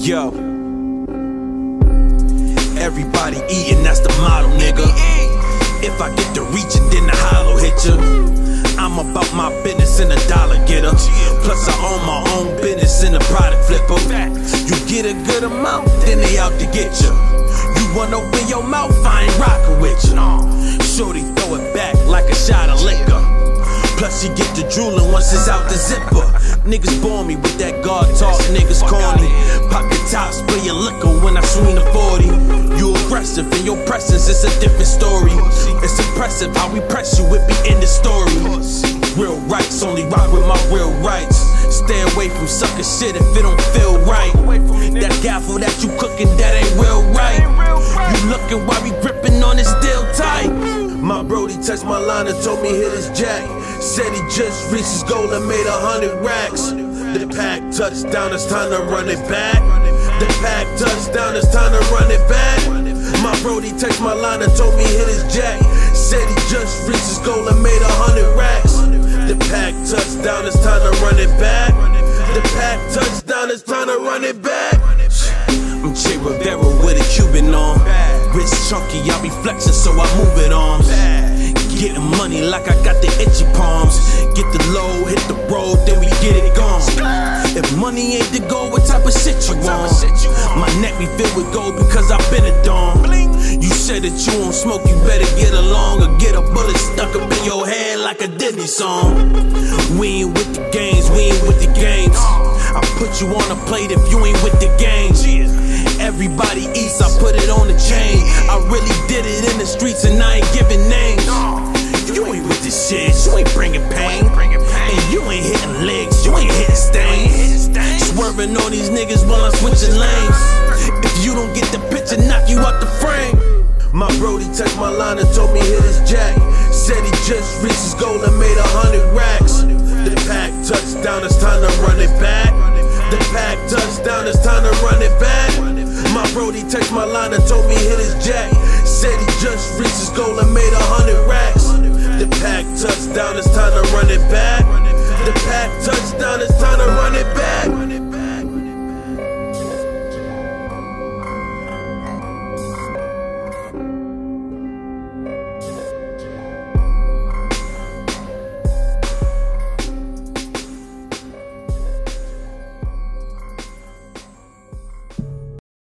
Yo. Everybody eating, that's the model, nigga. If I get to reach it, then the hollow hit ya. I'm about my business and a dollar getter. Plus, I own my own business and a product flipper. You get a good amount, then they out to get you. You wanna open your mouth, I ain't rockin' with you. Shorty throw it back like a shot of liquor. Plus, you get the drooling once it's out the zipper. Niggas bore me with that guard talk, niggas corny. Pocket top, spray your liquor when I swing the 40. You aggressive in your presence, it's a different story. It's impressive how we press you, it be in the story. Real rights, only rock with my real rights. Stay away from sucker shit if it don't feel right. That gaffle that you cooking, that ain't real right. You looking while we My brody touched my line and told me hit his jack. Said he just reached his goal and made a hundred racks. The pack touchdown, it's time to run it back. The pack touchdown, it's time to run it back. My brody touched my line and told me hit his jack. Said he just reached his goal and made a hundred racks. The pack touchdown, it's time to run it back. The pack touchdown, it's time to run it back. Rich chunky, I be flexing, so I move it on. Getting money like I got the itchy palms. Get the low, hit the road, then we get it gone. If money ain't the goal, what type of shit you on? My neck be filled with gold because I've been a dom. You said that you won't smoke, you better get along or get a bullet stuck up in your head like a Disney song. We ain't with the games, we ain't with the games. I put you on a plate if you ain't with the games. Everybody eats, I put it on the chain. I really did it in the streets and I ain't giving names. You ain't with this shit, you ain't bringing pain. And you ain't hitting legs, you ain't hitting stains. Swerving on these niggas while I'm switching lanes. If you don't get the picture, knock you out the frame. My brody touched my line and told me hit his jack. Said he just reached his goal and made a hundred racks. it back. My brody text my line and told me hit his jack. Said he just reached his goal and made a hundred racks. The pack touchdown, it's time to run it back. The pack touchdown.